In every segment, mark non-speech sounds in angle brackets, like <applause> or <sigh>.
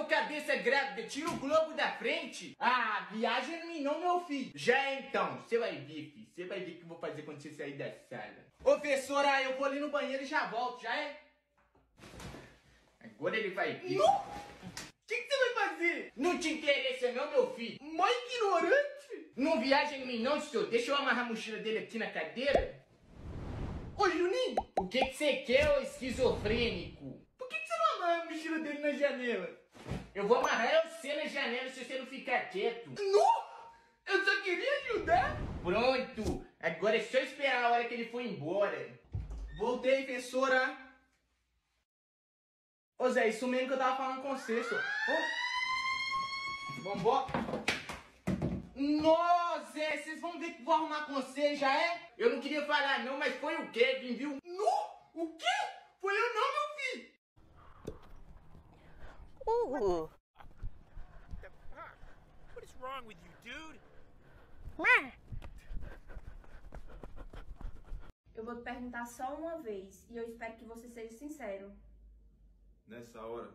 seu cabeça grávida, tira o globo da frente. Ah, viaja em mim não, meu filho. Já é então, você vai ver, filho. Você vai ver o que eu vou fazer quando você sair da sala. Ô, professora, eu vou ali no banheiro e já volto, já é? Agora ele vai. Não! O que, que você vai fazer? Não te interessa não, meu filho. Mãe ignorante! Não viaja em mim não, senhor. Deixa eu amarrar a mochila dele aqui na cadeira. Ô, Juninho! O que que você quer, ô esquizofrênico? Por que, que você não amarra a mochila dele na janela? Eu vou amarrar você na janela se você não ficar quieto. Não! Eu só queria ajudar! Pronto! Agora é só esperar a hora que ele for embora. Voltei, professora! Ô Zé, isso mesmo que eu tava falando com você, senhor. Ô. Vambora! Nossa, Zé, vocês vão ver que vou arrumar com você, já é? Eu não queria falar não, mas foi o Kevin, viu? Não! O quê? Foi eu não, meu filho! Uh. What is wrong with you, dude? Eu vou te perguntar só uma vez e eu espero que você seja sincero. Nessa hora,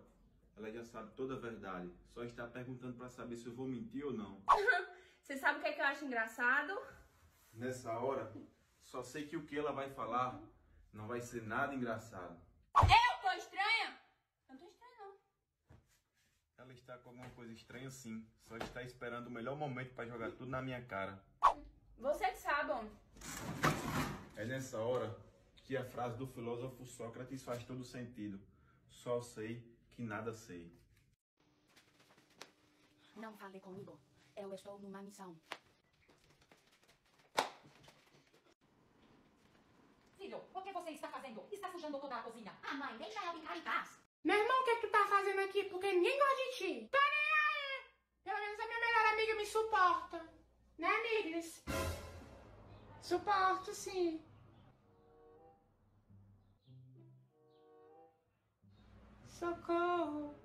ela já sabe toda a verdade. Só está perguntando para saber se eu vou mentir ou não. <laughs> Você sabe o que, é que eu acho engraçado? Nessa hora, só sei que o que ela vai falar não vai ser nada engraçado. Eu tô estranha? Eu não tô estranha, não. Ela está com alguma coisa estranha sim. Só está esperando o melhor momento para jogar tudo na minha cara. Você que sabe, homem. É nessa hora que a frase do filósofo Sócrates faz todo sentido. Só sei que nada sei. Não fale comigo. Eu estou numa missão. Filho, o que você está fazendo? Está sujando toda a cozinha. Ah, mãe, deixa eu brincar em paz. Meu irmão, o que, é que tu tá fazendo aqui? Porque ninguém gosta de ti. Tô nem aí. Pelo menos a minha melhor amiga me suporta. Né, amigas? Suporto, sim. Socorro.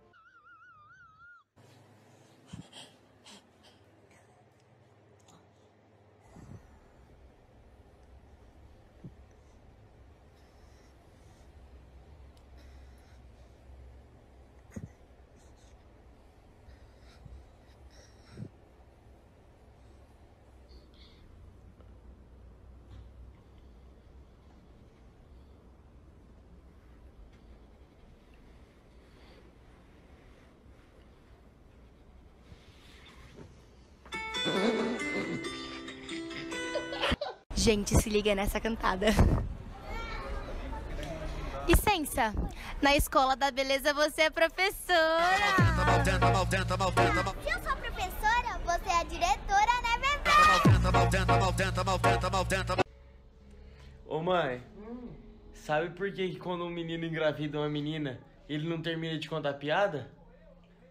Gente, se liga nessa cantada. Licença, na escola da beleza você é professora. Se eu sou professora, você é a diretora, né, bebê? Ô mãe, sabe por que, que quando um menino engravida uma menina, ele não termina de contar piada?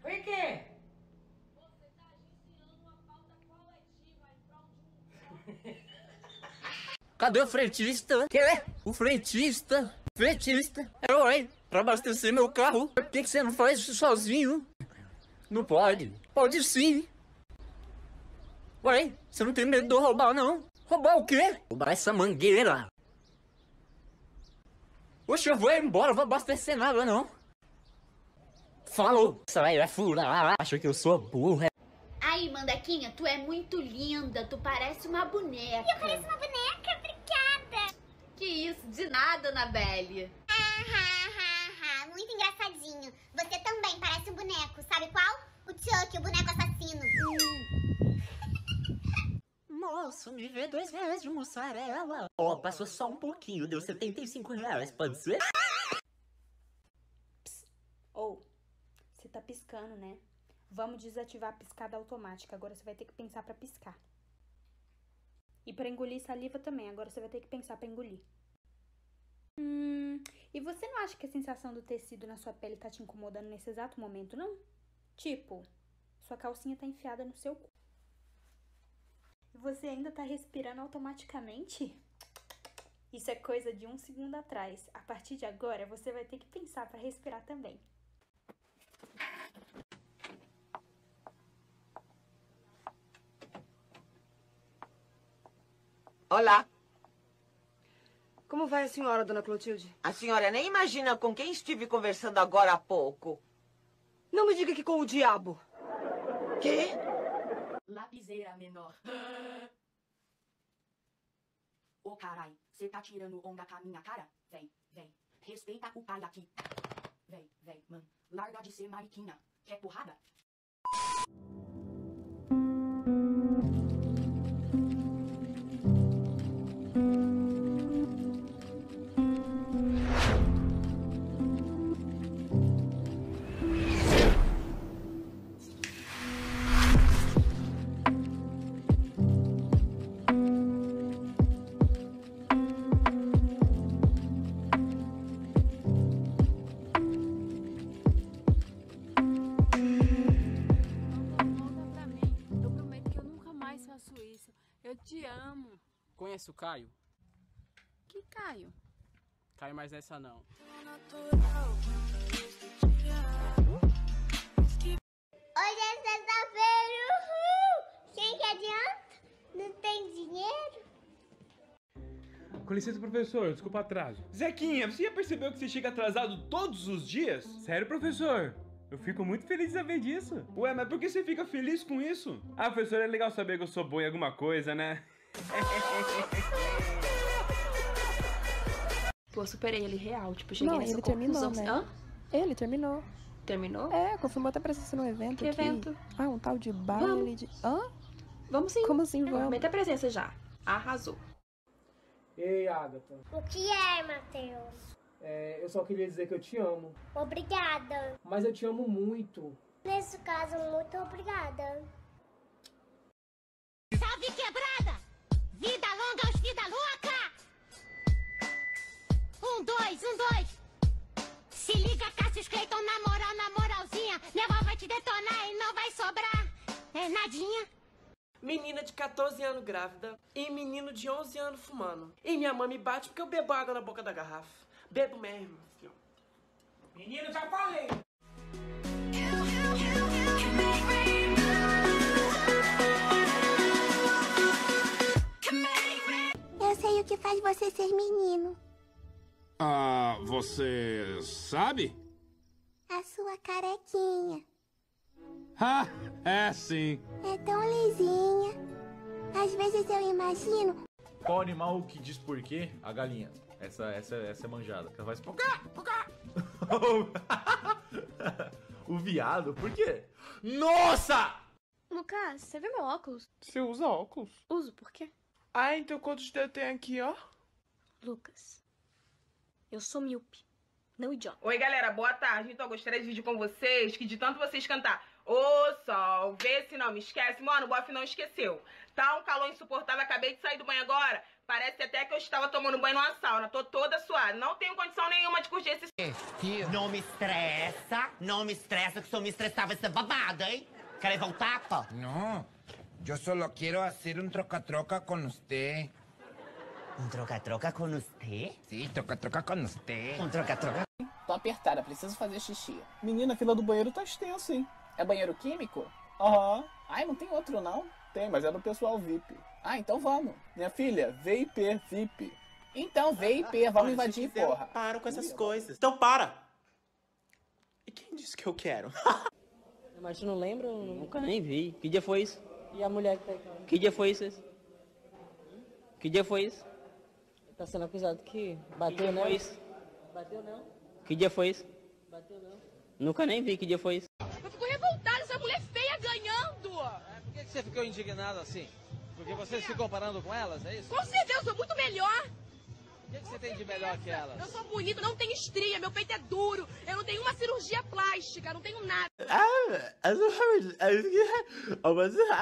Por quê? Cadê o frentista? Que é? O frentista? Frentista? É oi, pra abastecer meu carro. Por que, que você não faz isso sozinho? Não pode. Pode sim. Ué, você não tem medo de eu roubar, não? Roubar o quê? Roubar essa mangueira. Oxe, eu vou embora, vou abastecer nada, não. Falou. Essa aí vai furar. Acha que eu sou burra. Aí, Mandequinha, tu é muito linda, tu parece uma boneca. Eu pareço uma boneca? Isso, de nada, Anabelle. Ah, ha, ha, ha. Muito engraçadinho. Você também parece um boneco, sabe qual? O Chuck, o boneco assassino. Hum. <laughs> Moço, me vê dois reais de mussarela. Ó, oh, passou só um pouquinho, deu 75 reais, pode ser? Ou, oh, você tá piscando, né? Vamos desativar a piscada automática. Agora você vai ter que pensar pra piscar. E pra engolir saliva também. Agora você vai ter que pensar pra engolir. Hum, e você não acha que a sensação do tecido na sua pele tá te incomodando nesse exato momento, não? Tipo, sua calcinha tá enfiada no seu cu. E você ainda tá respirando automaticamente? Isso é coisa de um segundo atrás. A partir de agora, você vai ter que pensar pra respirar também. Olá. Como vai a senhora, dona Clotilde? A senhora nem imagina com quem estive conversando agora há pouco. Não me diga que com o diabo. Quê? Lapiseira menor. Ô carai, você tá tirando onda com a minha cara? Vem, vem. Respeita o pai aqui. Vem, vem, mano. Larga de ser mariquinha. Quer porrada? Te amo. Conhece o Caio? Que Caio? Caio mais nessa não. Hoje é sexta-feira, uhul! Quem que adianta? Não tem dinheiro? Com licença, professor, desculpa o atraso. Zequinha, você já percebeu que você chega atrasado todos os dias? Sério, professor? Eu fico muito feliz de saber disso. Ué, mas por que você fica feliz com isso? Ah, professor, é legal saber que eu sou bom em alguma coisa, né? <laughs> Pô, superei ele real, tipo, cheguei Não, nessa ele terminou, né? Hã? Ele terminou. Terminou? É, confirmou até presença no evento. Que aqui. evento? Ah, um tal de baile Vamos. de. Hã? Vamos sim. Como assim, vamos? Meta a presença já. Arrasou. Ei, Agatha. O que é, Matheus? É, eu só queria dizer que eu te amo. Obrigada. Mas eu te amo muito. Nesse caso, muito obrigada. Salve quebrada! Vida longa aos vida louca! Um, dois, um, dois! Se liga, Cassius Clayton, na moral, na moralzinha. Minha avó vai te detonar e não vai sobrar. É nadinha. Menina de 14 anos grávida e menino de 11 anos fumando. E minha mãe me bate porque eu bebo água na boca da garrafa. Bebo mesmo, filho. Menino, já falei. Eu sei o que faz você ser menino. Ah, você sabe? A sua carequinha. Ah, é sim. É tão lisinha. Às vezes eu imagino Qual animal que diz por quê? A galinha. Essa, essa, essa é manjada. Ela faz pocá, pocá. <laughs> o viado, por quê? Nossa! Lucas, você viu meu óculos? Você usa óculos? Uso, por quê? Ah, então quantos dedos tem aqui, ó? Lucas, eu sou míope, não idiota. Oi, galera, boa tarde. Então, eu gostaria de dividir com vocês que de tanto vocês cantar Ô sol, vê se não me esquece. Mano, o bofe não esqueceu. Tá um calor insuportável, acabei de sair do banho agora. Parece até que eu estava tomando banho numa sauna. Tô toda suada. Não tenho condição nenhuma de curtir esse... Não me estressa, não me estressa, que se eu me estressar vai ser babado, hein? Quer levar um tapa? No, yo solo quiero hacer un troca-troca con usted. Um troca-troca com você? Sí, troca-troca con usted. Um troca-troca. Tô apertada, preciso fazer xixi. Menina, a fila do banheiro tá extensa, hein? É banheiro químico? Aham. Ai, não tem outro, não? Tem, mas é do pessoal VIP. Ah, então vamos. Minha filha, VIP, VIP. Então, VIP, vamos invadir, porra. Para com essas coisas. Então para! E quem disse que eu quero? <laughs> Mas tu não lembra? Nunca nem vi. Que dia foi isso? E a mulher que tá aí? Que dia foi isso? esse? Que dia foi isso? Tá sendo acusado que Que bateu, dia né? foi isso? Bateu não? Que dia foi isso? Bateu não? Nunca nem vi. Que dia foi isso? Eu fico revoltada, essa mulher feia ganhando! Por que que você ficou indignado assim? Porque você se comparando com elas, é isso? Com certeza, eu sou muito melhor! O que, que você tem de melhor que elas? Eu sou bonita, não tenho estria, meu peito é duro, eu não tenho uma cirurgia plástica, não tenho nada.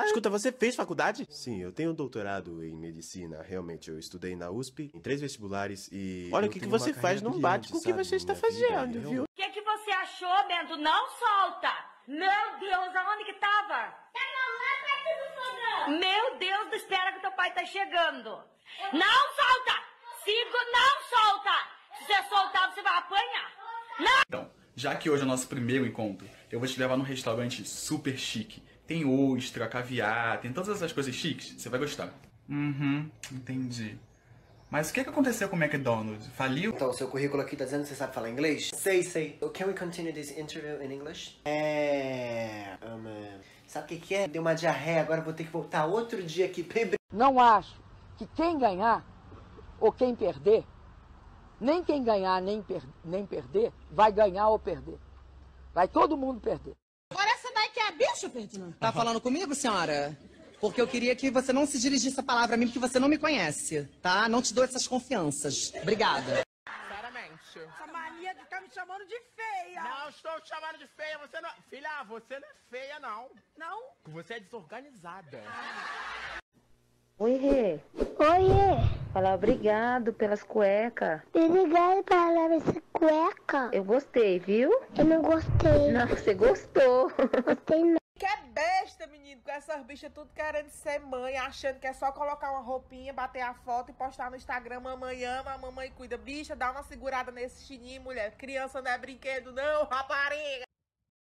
Escuta, você fez faculdade? Sim, eu tenho um doutorado em medicina. Realmente, eu estudei na USP, em três vestibulares e. Olha, o que, que você faz não bate com o que você está fazendo, viu? O que, que você achou, Bento? Não solta! Meu Deus, aonde que tava? Meu Deus, espera que teu pai tá chegando. Não solta! Sigo, não solta! Se você soltar, você vai apanhar. Não! Então, já que hoje é o nosso primeiro encontro, eu vou te levar num restaurante super chique. Tem ostra, caviar, tem todas essas coisas chiques. Você vai gostar. Uhum, entendi. Mas o que, que aconteceu com o McDonald's? Faliu? Então, o seu currículo aqui tá dizendo que você sabe falar inglês? Sei, sei. So, can we continue this interview in English? É... Um, uh, sabe o que que é? Deu uma diarreia, agora vou ter que voltar outro dia aqui Não acho que quem ganhar ou quem perder, nem quem ganhar nem, per nem perder, vai ganhar ou perder. Vai todo mundo perder. Agora essa daqui é a bicha, Ferdinand. Tá falando comigo, senhora? Porque eu queria que você não se dirigisse a palavra a mim, porque você não me conhece, tá? Não te dou essas confianças. Obrigada. Sinceramente. Essa mania de ficar me chamando de feia. Não estou te chamando de feia, você não... Filha, você não é feia, não. Não? Você é desorganizada. Oi, Rê. Oi, Rê. Fala obrigado pelas cuecas. Obrigada pela essa cueca. Eu gostei, viu? Eu não gostei. Não, você gostou. Gostei não. Besta, menino, com essas bichas tudo querendo ser mãe, achando que é só colocar uma roupinha, bater a foto e postar no Instagram, mamãe ama, mamãe cuida. Bicha, dá uma segurada nesse chininho, mulher. Criança não é brinquedo, não, rapariga.